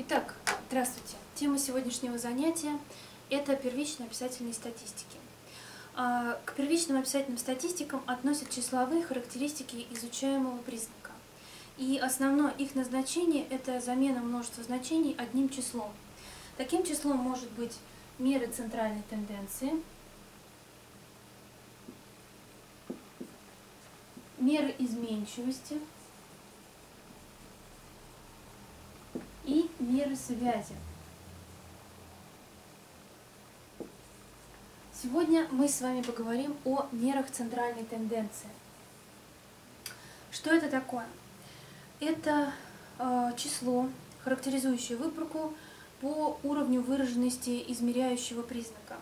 Итак, здравствуйте. Тема сегодняшнего занятия – это первичные описательные статистики. А, к первичным описательным статистикам относят числовые характеристики изучаемого признака. И основное их назначение – это замена множества значений одним числом. Таким числом может быть меры центральной тенденции, меры изменчивости – и меры связи. Сегодня мы с вами поговорим о мерах центральной тенденции. Что это такое? Это э, число, характеризующее выборку по уровню выраженности измеряющего признака.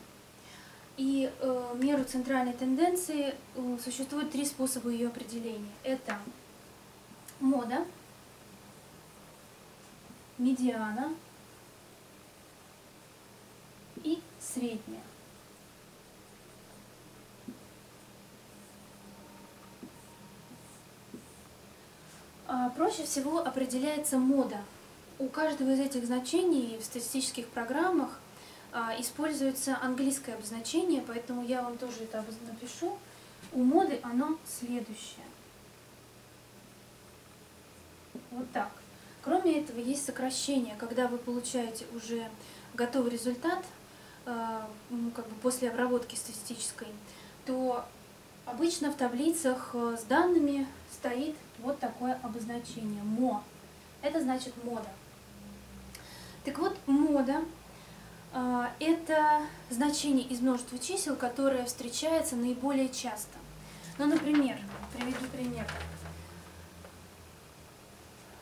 И э, меру центральной тенденции э, существует три способа ее определения. Это мода, медиана и средняя. А, проще всего определяется мода. У каждого из этих значений в статистических программах а, используется английское обозначение, поэтому я вам тоже это напишу. У моды оно следующее. Вот так. Кроме этого, есть сокращение, когда вы получаете уже готовый результат, э, ну, как бы после обработки статистической, то обычно в таблицах э, с данными стоит вот такое обозначение МО. Это значит мода. Так вот, мода э, – это значение из множества чисел, которое встречается наиболее часто. Ну, например, приведу пример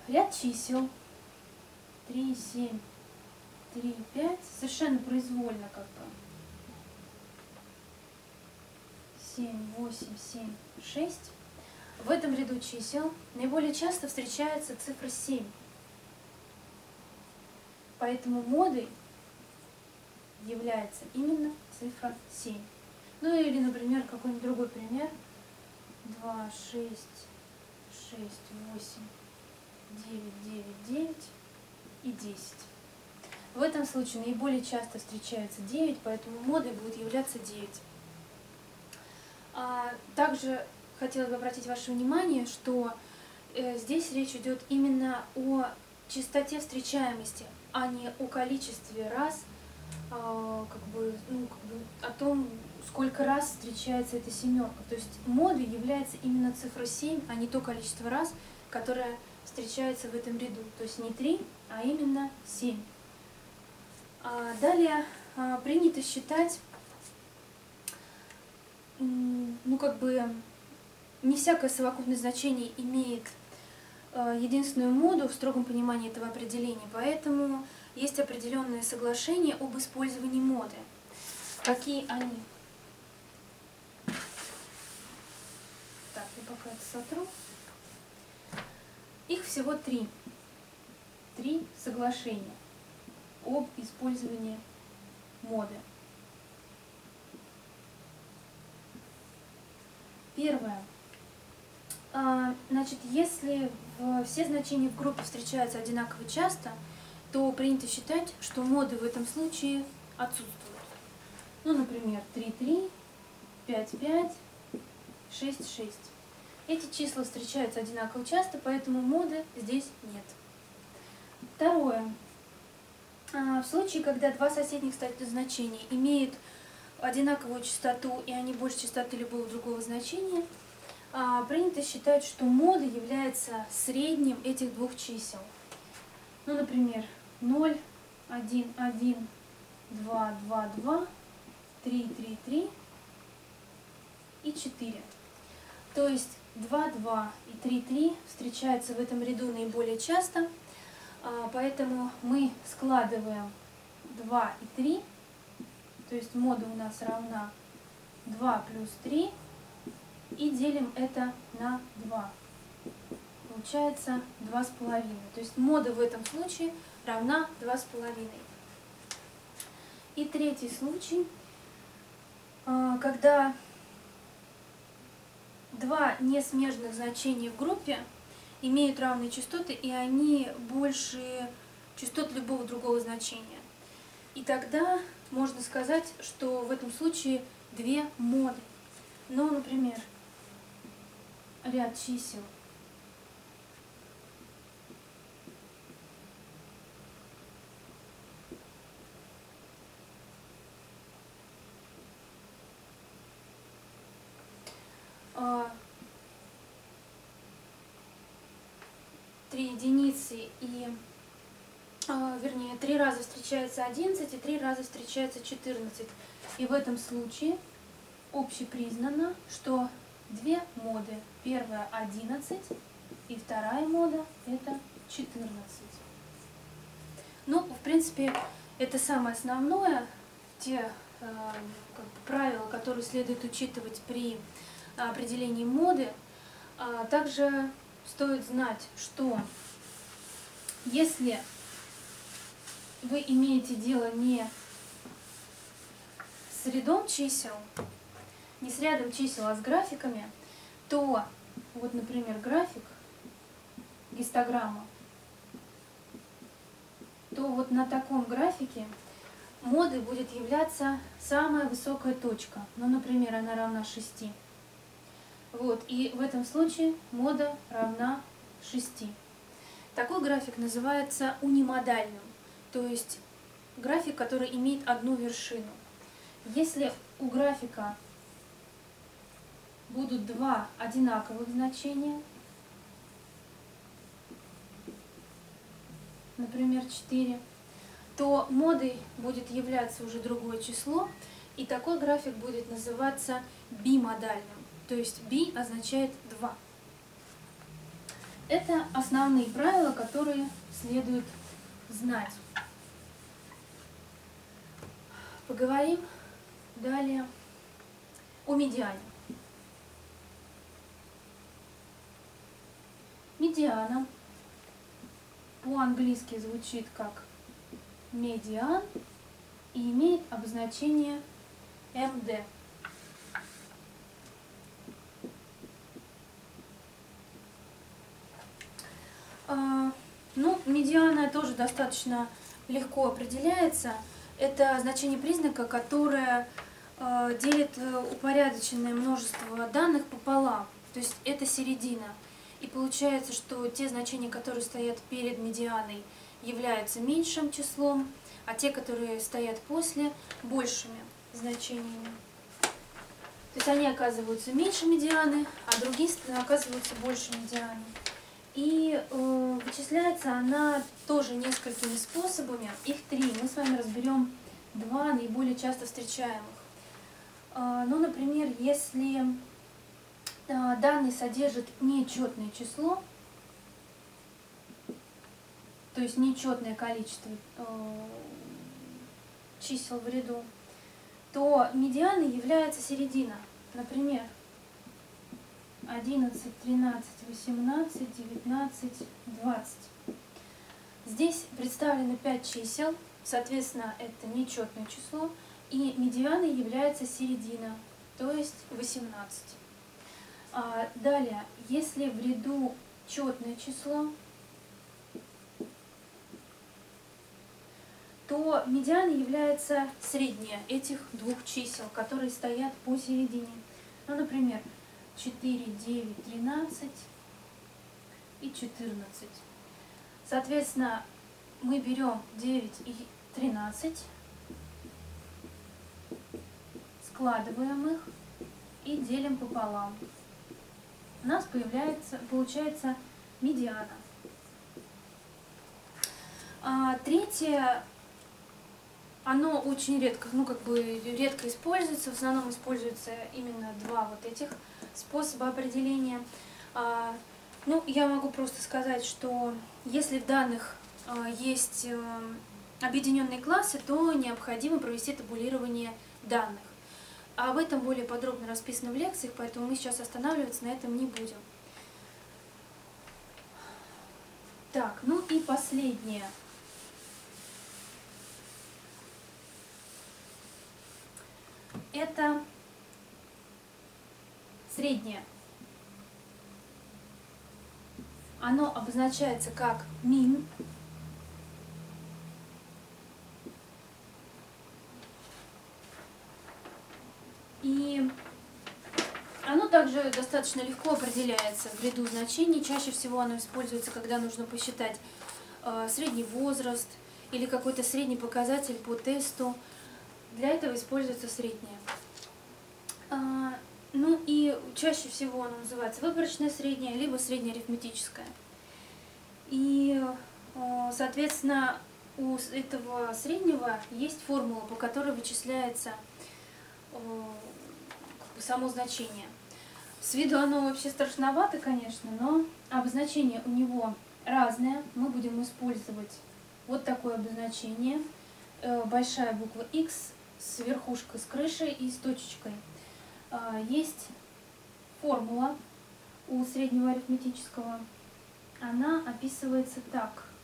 ряд чисел 3, 7, 3, 5, совершенно произвольно как бы. 7, 8, 7, 6. В этом ряду чисел наиболее часто встречается цифра 7. Поэтому модой является именно цифра 7. Ну или, например, какой-нибудь другой пример. 2, 6, 6, 8, 9, 9, 9 и 10. В этом случае наиболее часто встречается 9, поэтому модой будет являться 9. А, также хотела бы обратить ваше внимание, что э, здесь речь идет именно о частоте встречаемости, а не о количестве раз, э, как бы, ну, как бы о том, сколько раз встречается эта семерка. То есть модой является именно цифра 7, а не то количество раз, которое встречается в этом ряду. То есть не 3, а именно 7. А далее а, принято считать, ну как бы, не всякое совокупное значение имеет а, единственную моду в строгом понимании этого определения, поэтому есть определенные соглашения об использовании моды. Какие они? Так, я пока это сотру. Их всего три. Три соглашения об использовании моды. Первое. А, значит, если все значения в группе встречаются одинаково часто, то принято считать, что моды в этом случае отсутствуют. Ну, например, 3-3, 5-5, 6-6. Эти числа встречаются одинаково часто, поэтому моды здесь нет. Второе. А, в случае, когда два соседних значения имеют одинаковую частоту и они больше частоты любого другого значения, а, принято считать, что мода является средним этих двух чисел. Ну, например, 0, 1, 1, 2, 2, 2, 3, 3, 3 и 4. То есть 2, 2 и 3, 3 встречаются в этом ряду наиболее часто, а, поэтому мы складываем 2 и 3, то есть мода у нас равна 2 плюс 3, и делим это на 2. Получается 2,5. То есть мода в этом случае равна 2,5. И третий случай, а, когда два несмежных значения в группе имеют равные частоты, и они больше частот любого другого значения. И тогда можно сказать, что в этом случае две моды. Ну, например, ряд чисел а, три единицы и а, вернее, три раза встречается 11 и три раза встречается 14. И в этом случае общепризнано, что две моды. Первая 11 и вторая мода это 14. Ну, в принципе, это самое основное, те э, как бы, правила, которые следует учитывать при определении моды. А также стоит знать, что если вы имеете дело не с рядом чисел, не с рядом чисел, а с графиками, то вот, например, график, гистограмма, то вот на таком графике модой будет являться самая высокая точка. Ну, например, она равна 6. Вот, и в этом случае мода равна 6. Такой график называется унимодальным то есть график, который имеет одну вершину. Если у графика будут два одинаковых значения, например, 4, то модой будет являться уже другое число, и такой график будет называться бимодальным. То есть би означает 2. Это основные правила, которые следует знать. Поговорим далее о медиане. Медиана по-английски звучит как медиан и имеет обозначение МД. А, ну, медиана тоже достаточно легко определяется – это значение признака, которое э, делит э, упорядоченное множество данных пополам. То есть это середина. И получается, что те значения, которые стоят перед медианой, являются меньшим числом, а те, которые стоят после, большими значениями. То есть они оказываются меньше медианы, а другие оказываются больше медианы. И э, вычисляется она тоже несколькими способами. Их три. Мы с вами разберем два наиболее часто встречаемых. Э, ну, например, если э, данный содержит нечетное число, то есть нечетное количество э, чисел в ряду, то медианой является середина. Например, 11, 13, 18, 19, 20. Здесь представлены 5 чисел, соответственно, это нечетное число, и медианой является середина, то есть 18. А далее, если в ряду четное число, то медианой является среднее этих двух чисел, которые стоят посередине. Ну, например, 4, 9, 13 и 14. Соответственно, мы берем 9 и 13, складываем их и делим пополам. У нас появляется, получается медиана. А третье, оно очень редко, ну как бы редко используется, в основном используется именно два вот этих способа определения. А, ну, я могу просто сказать, что если в данных а, есть э, объединенные классы, то необходимо провести табулирование данных. Об этом более подробно расписано в лекциях, поэтому мы сейчас останавливаться на этом не будем. Так, ну и последнее. это среднее. Оно обозначается как мин. И оно также достаточно легко определяется в ряду значений. Чаще всего оно используется, когда нужно посчитать э, средний возраст или какой-то средний показатель по тесту. Для этого используется среднее. А, ну и чаще всего оно называется выборочное среднее, либо среднее арифметическое. И, соответственно, у этого среднего есть формула, по которой вычисляется само значение. С виду оно вообще страшновато, конечно, но обозначение у него разное. Мы будем использовать вот такое обозначение. Э, большая буква X с верхушкой, с крышей и с точечкой. А, есть формула у среднего арифметического. Она описывается так –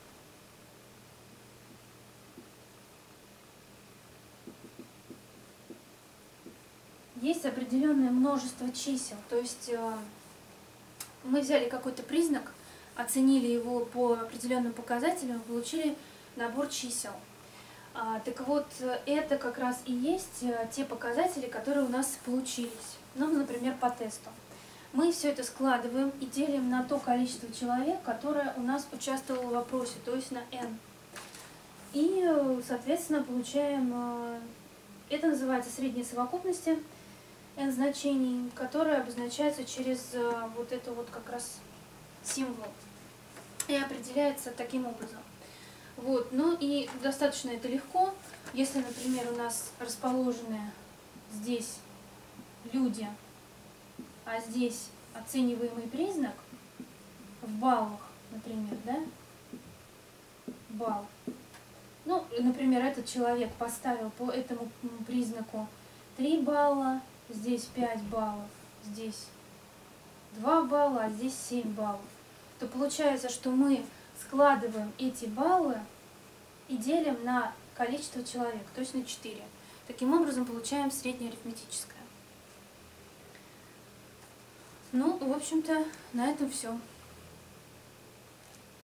есть определенное множество чисел. То есть э, мы взяли какой-то признак, оценили его по определенным показателям, получили набор чисел. А, так вот, это как раз и есть э, те показатели, которые у нас получились. Ну, например, по тесту. Мы все это складываем и делим на то количество человек, которое у нас участвовало в вопросе, то есть на n. И, э, соответственно, получаем, это называется средние совокупности – n значений, которые обозначаются через э, вот это вот как раз символ и определяется таким образом. Вот, ну и достаточно это легко, если, например, у нас расположены здесь люди, а здесь оцениваемый признак в баллах, например, да, балл. Ну, например, этот человек поставил по этому признаку 3 балла, здесь 5 баллов, здесь 2 балла, а здесь 7 баллов, то получается, что мы складываем эти баллы и делим на количество человек, то есть на 4. Таким образом получаем среднее арифметическое. Ну, в общем-то, на этом все.